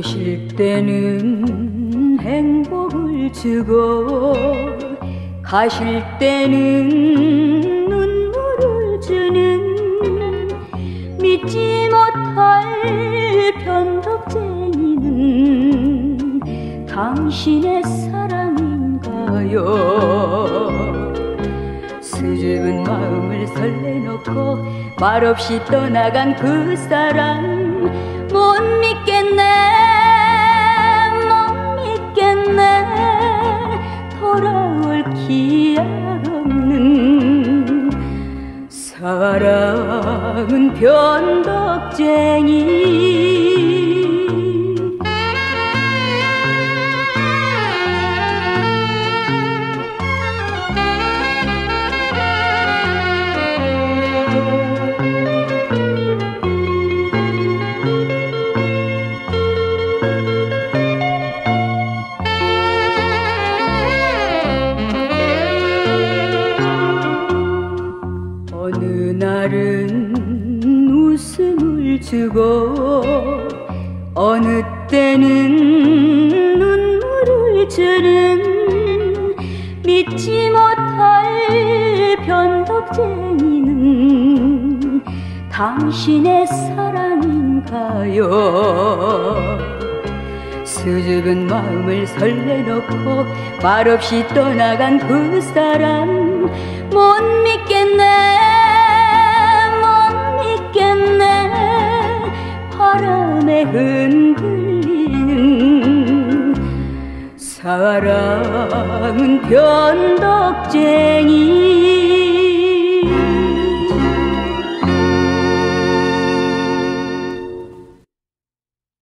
오실 때는 행복을 주고 가실 때는 눈물을 주는 믿지 못할 변덕쟁이는 당신의 사랑인가요? 수줍은 마음을 설레놓고 말없이 떠나간 그 사람 못 믿겠네. 사랑은 변덕쟁이 주고 어느 때는 눈물을 주는 믿지 못할 변덕쟁이는 당신의 사랑인가요? 수줍은 마음을 설레놓고 말없이 떠나간 그 사람 못 사랑은 변덕쟁이